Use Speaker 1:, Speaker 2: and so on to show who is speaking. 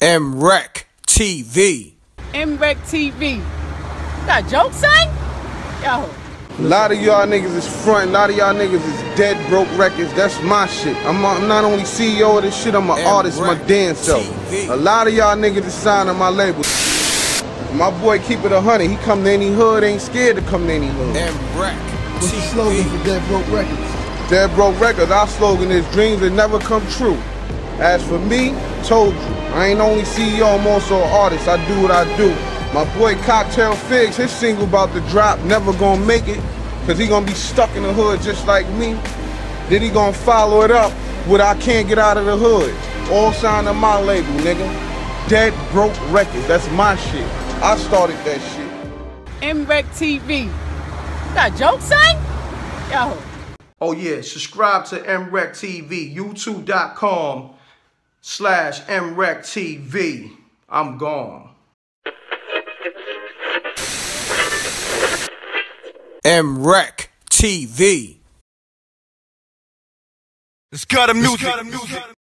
Speaker 1: MREC TV.
Speaker 2: MREC TV. Got jokes, son? Yo.
Speaker 3: A lot of y'all niggas is front, a lot of y'all niggas is dead broke records. That's my shit. I'm, I'm not only CEO of this shit, I'm an artist, my dancer.
Speaker 1: TV.
Speaker 3: A lot of y'all niggas is signed on my label. My boy keep it a hundred. He come to any hood, ain't scared to come to any hood.
Speaker 1: MREC
Speaker 4: What's the slogan for Dead Broke Records?
Speaker 3: Dead Broke Records, our slogan is dreams that never come true. As for me, told you, I ain't only CEO, I'm also an artist. I do what I do. My boy Cocktail Figs, his single about to drop, never gonna make it, cause he gonna be stuck in the hood just like me. Then he gonna follow it up with I Can't Get Out of the Hood. All signed on my label, nigga. Dead Broke Records, that's my shit. I started that shit.
Speaker 2: MREC TV. Got jokes, son? Yo.
Speaker 5: Oh yeah, subscribe to MREC TV, youtube.com slash MREC TV. I'm gone.
Speaker 1: MREC TV.
Speaker 6: It's Gutta Muzic.